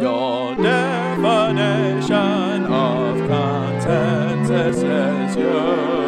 Your definition of consensus is you.